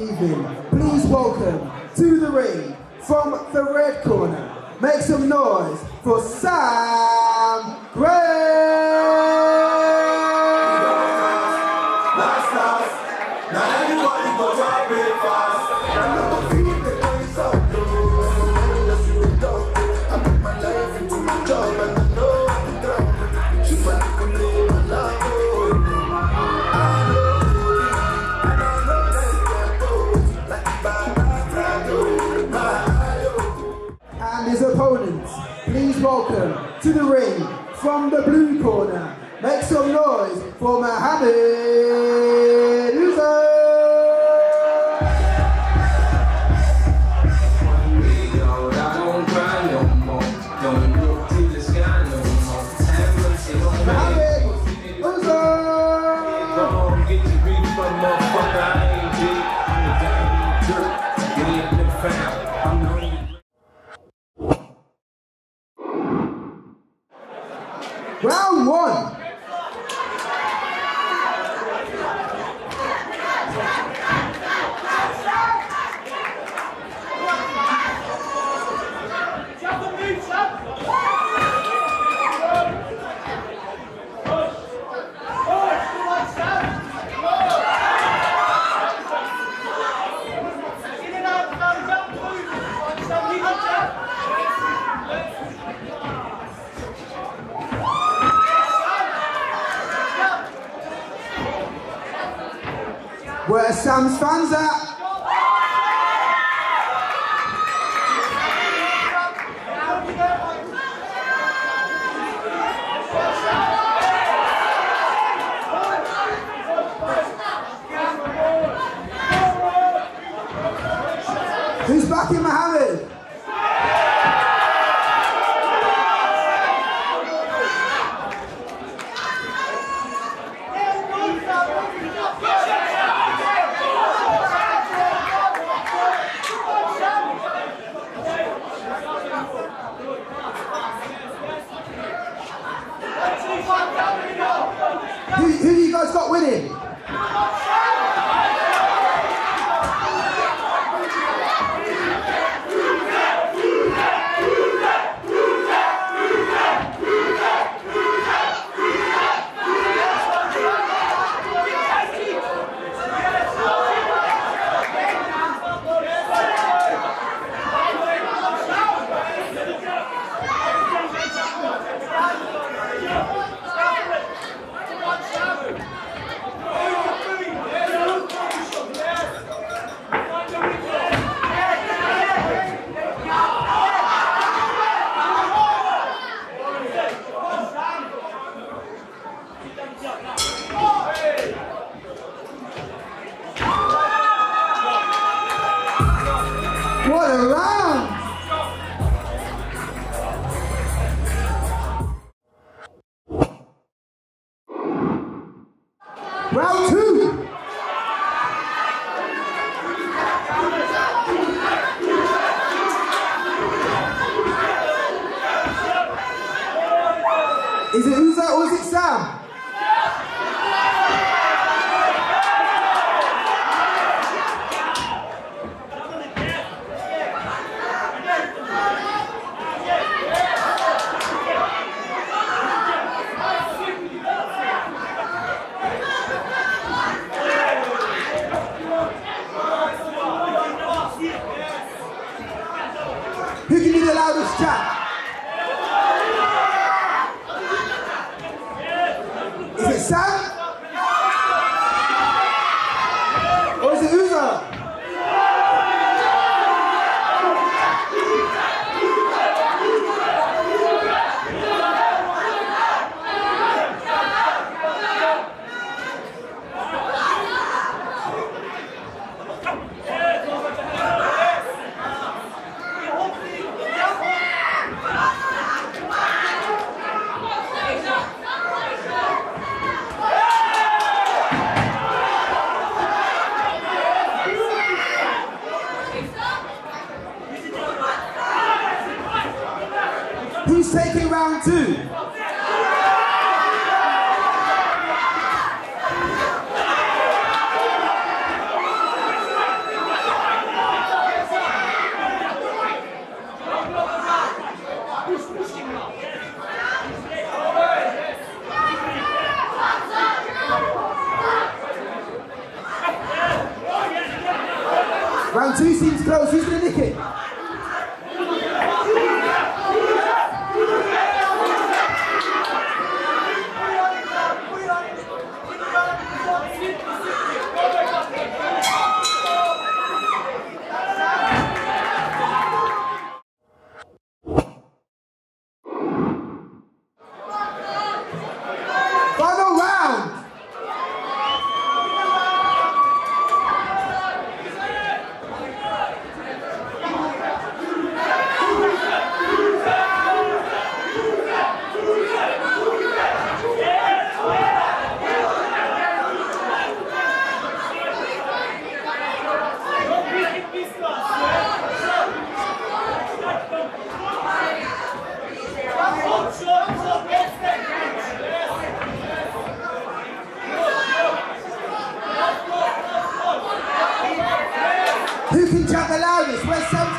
evening, please welcome to the ring from the red corner. Make some noise for Sam Gray! and welcome to the ring from the blue corner. Make some noise for Muhammad Round one. Where Sam's fans at? Who's backing Muhammad? Who, who you guys What a round! Who can do the loudest chat? Is it Sam? Or is it Uzair? Who's taking round two? Who can juggle loudest? Where's some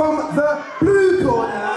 from the blue corner.